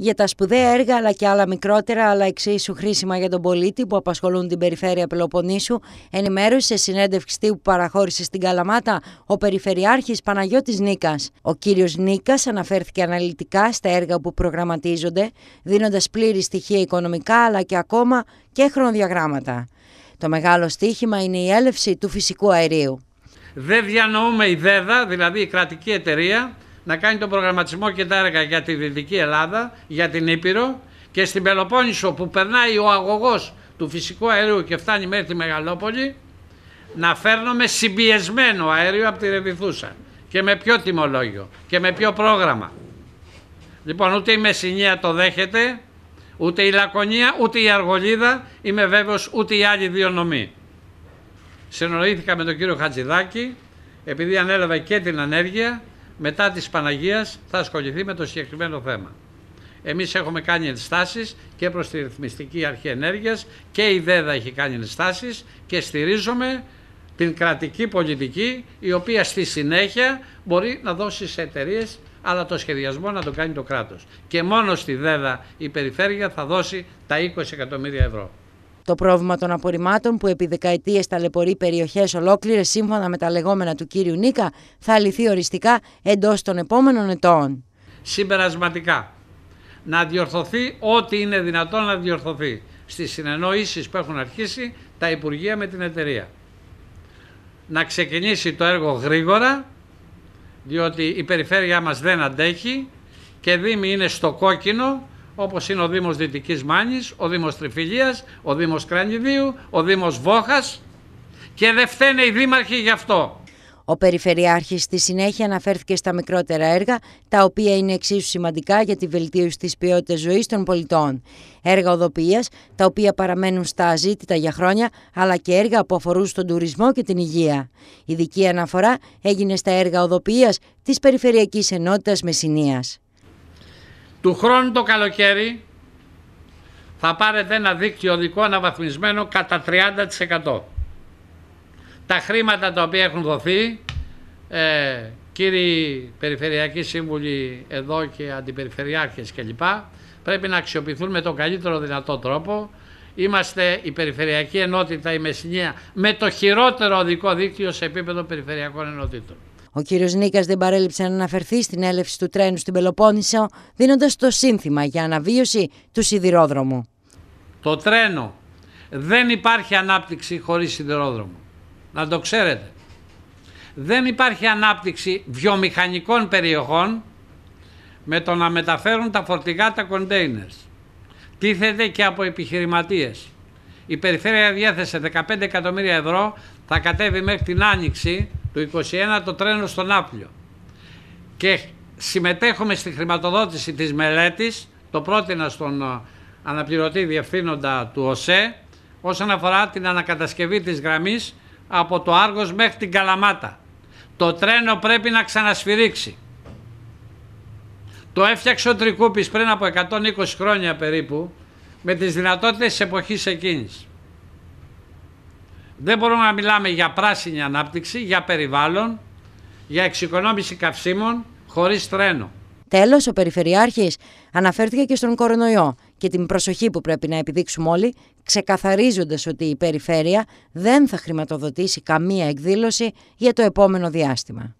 Για τα σπουδαία έργα αλλά και άλλα μικρότερα αλλά εξίσου χρήσιμα για τον πολίτη που απασχολούν την περιφέρεια Πελοποννήσου, ενημέρωσε σε συνέντευξη που παραχώρησε στην Καλαμάτα ο Περιφερειάρχης Παναγιώτης Νίκας. Ο κύριος Νίκας αναφέρθηκε αναλυτικά στα έργα που προγραμματίζονται, δίνοντας πλήρη στοιχεία οικονομικά αλλά και ακόμα και χρονοδιαγράμματα. Το μεγάλο στίχημα είναι η έλευση του φυσικού αερίου. Δεν διανοούμε η ΔΕΔΑ, δηλαδή η κρατική εταιρεία, να κάνει τον προγραμματισμό και τα έργα για τη Δυτική Ελλάδα, για την Ήπειρο και στην Πελοπόννησο που περνάει ο αγωγός του φυσικού αερίου και φτάνει μέχρι τη Μεγαλόπολη να φέρνουμε συμπιεσμένο αέριο από τη Ρεβιθούσα και με ποιο τιμολόγιο και με ποιο πρόγραμμα. Λοιπόν ούτε η Μεσσηνία το δέχεται, ούτε η Λακωνία, ούτε η Αργολίδα, είμαι βέβαιος ούτε οι άλλοι δύο νομοί. Συνοηθήκα με τον κύριο Χατζηδάκη, επειδή ανέλαβε και την ανέργεια μετά της Παναγίας θα ασχοληθεί με το συγκεκριμένο θέμα. Εμείς έχουμε κάνει ενστάσεις και προς τη Ρυθμιστική Αρχή Ενέργειας και η ΔΕΔΑ έχει κάνει ενστάσεις και στηρίζουμε την κρατική πολιτική η οποία στη συνέχεια μπορεί να δώσει σε εταιρείες αλλά το σχεδιασμό να το κάνει το κράτος. Και μόνο στη ΔΕΔΑ η περιφέρεια θα δώσει τα 20 εκατομμύρια ευρώ. Το πρόβλημα των απορριμμάτων που επί δεκαετίες ταλαιπωρεί περιοχές ολόκληρες σύμφωνα με τα λεγόμενα του κύριου Νίκα θα λυθεί οριστικά εντός των επόμενων ετών. Συμπερασματικά, να διορθωθεί ό,τι είναι δυνατόν να διορθωθεί στις συνεννοήσεις που έχουν αρχίσει τα Υπουργεία με την εταιρεία. Να ξεκινήσει το έργο γρήγορα, διότι η περιφέρειά μας δεν αντέχει και Δήμη είναι στο κόκκινο όπως είναι ο Δήμος Δυτικής Μάνης, ο Δήμος Τριφυλίας, ο Δήμος Κρανιδίου, ο Δήμος Βόχας και δεν φταίνε οι δήμαρχοι γι' αυτό. Ο Περιφερειάρχης στη συνέχεια αναφέρθηκε στα μικρότερα έργα, τα οποία είναι εξίσου σημαντικά για τη βελτίωση της ποιότητας ζωής των πολιτών. Έργα οδοποιίας, τα οποία παραμένουν στα αζήτητα για χρόνια, αλλά και έργα που αφορούν στον τουρισμό και την υγεία. Ειδική αναφορά έγινε στα έργα οδοποιίας της Περιφερειακής Ενότητας Μεσσηνίας. Του χρόνου το καλοκαίρι θα πάρετε ένα δίκτυο οδικό αναβαθμισμένο κατά 30%. Τα χρήματα τα οποία έχουν δοθεί, ε, κύριοι Περιφερειακοί Σύμβουλοι εδώ και Αντιπεριφερειάρχες κλπ. πρέπει να αξιοποιηθούν με τον καλύτερο δυνατό τρόπο. Είμαστε η Περιφερειακή Ενότητα, η Μεσσηνία, με το χειρότερο οδικό δίκτυο σε επίπεδο περιφερειακών ενότητων. Ο κύριος Νίκας δεν παρέλειψε να αναφερθεί στην έλευση του τρένου στην Πελοπόννησο, δίνοντας το σύνθημα για αναβίωση του σιδηρόδρομου. Το τρένο δεν υπάρχει ανάπτυξη χωρίς σιδηρόδρομο. Να το ξέρετε. Δεν υπάρχει ανάπτυξη βιομηχανικών περιοχών με το να μεταφέρουν τα φορτηγά τα κοντέινερς. Τίθεται και από επιχειρηματίες. Η περιφέρεια διέθεσε 15 εκατομμύρια ευρώ, θα κατέβει μέχρι την Άνοιξη το 21 το τρένο στον Άπλιο. Και συμμετέχουμε στη χρηματοδότηση της μελέτης, το πρότεινα στον ε, αναπληρωτή διευθύνοντα του ΟΣΕ, όσον αφορά την ανακατασκευή της γραμμής από το Άργος μέχρι την Καλαμάτα. Το τρένο πρέπει να ξανασφυρίξει. Το έφτιαξε ο Τρικούπης πριν από 120 χρόνια περίπου, με τις δυνατότητες της εποχής εκείνης. Δεν μπορούμε να μιλάμε για πράσινη ανάπτυξη, για περιβάλλον, για εξοικονόμηση καυσίμων χωρίς τρένο. Τέλος, ο Περιφερειάρχης αναφέρθηκε και στον κορονοϊό και την προσοχή που πρέπει να επιδείξουμε όλοι, ξεκαθαρίζοντας ότι η Περιφέρεια δεν θα χρηματοδοτήσει καμία εκδήλωση για το επόμενο διάστημα.